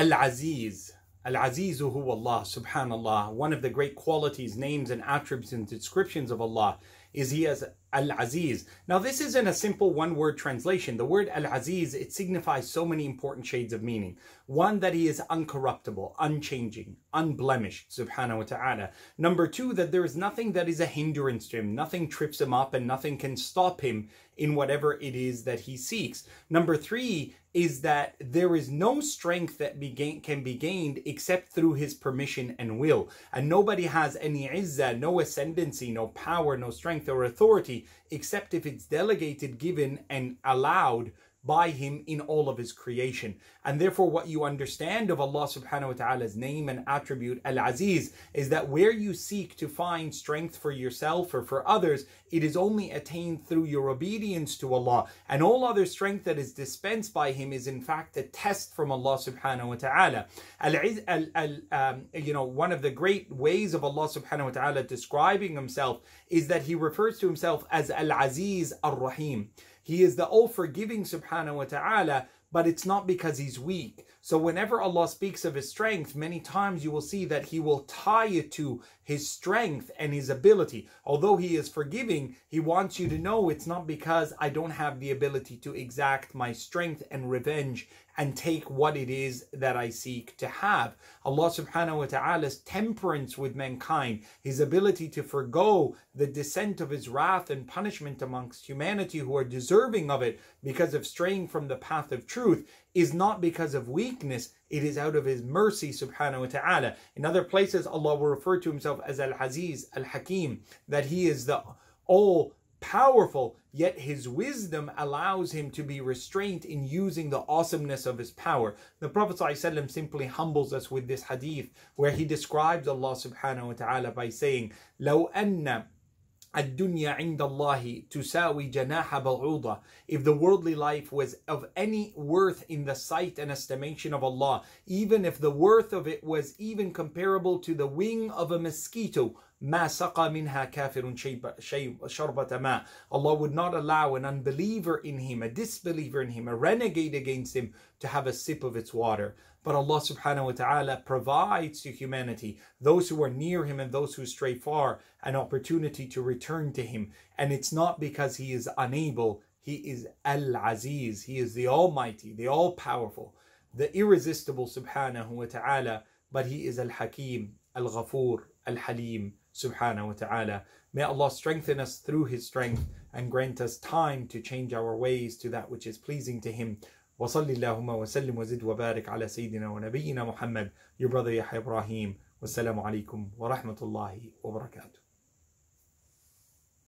Al-Aziz. Al-Aziz huwa Allah, subhanallah. One of the great qualities, names and attributes and descriptions of Allah is he as Al-Aziz. Now this isn't a simple one-word translation. The word Al-Aziz, it signifies so many important shades of meaning. One, that he is uncorruptible, unchanging, unblemished, subhanahu wa ta'ala. Number two, that there is nothing that is a hindrance to him. Nothing trips him up and nothing can stop him in whatever it is that he seeks. Number three is that there is no strength that be can be gained except through his permission and will. And nobody has any izzah, no ascendancy, no power, no strength or authority except if it's delegated, given, and allowed by him in all of his creation. And therefore, what you understand of Allah subhanahu wa ta'ala's name and attribute, Al Aziz, is that where you seek to find strength for yourself or for others, it is only attained through your obedience to Allah. And all other strength that is dispensed by Him is in fact a test from Allah subhanahu wa ta'ala. Al, al, um, you know, one of the great ways of Allah subhanahu wa ta'ala describing Himself is that He refers to Himself as Al Aziz Ar Rahim. He is the all forgiving subhanahu wa ta'ala, but it's not because he's weak. So whenever Allah speaks of his strength, many times you will see that he will tie it to his strength and his ability. Although he is forgiving, he wants you to know it's not because I don't have the ability to exact my strength and revenge and take what it is that I seek to have. Allah subhanahu wa ta'ala's temperance with mankind, his ability to forego the descent of his wrath and punishment amongst humanity who are deserving of it because of straying from the path of truth, is not because of weakness, it is out of His mercy, subhanahu wa ta'ala. In other places, Allah will refer to Himself as Al Aziz, Al Hakim, that He is the all powerful, yet his wisdom allows him to be restrained in using the awesomeness of his power. The Prophet ﷺ simply humbles us with this hadith where he describes Allah subhanahu wa ta'ala by saying, لو أن الدنيا عند الله تساوي جناح بعوضة if the worldly life was of any worth in the sight and estimation of Allah even if the worth of it was even comparable to the wing of a mosquito ما سقى منها كافر شربة ماء Allah would not allow an unbeliever in him, a disbeliever in him, a renegade against him to have a sip of its water. But Allah subhanahu wa ta'ala provides to humanity, those who are near Him and those who stray far, an opportunity to return to Him. And it's not because He is unable, He is Al Aziz, He is the Almighty, the All Powerful, the Irresistible subhanahu wa ta'ala, but He is Al Hakim, Al Ghafur, Al Halim subhanahu wa ta'ala. May Allah strengthen us through His strength and grant us time to change our ways to that which is pleasing to Him. وصل اللهم وسلم وزد وبارك على سيدنا ونبينا محمد your brother Yahya Ibrahim والسلام عليكم ورحمة الله وبركاته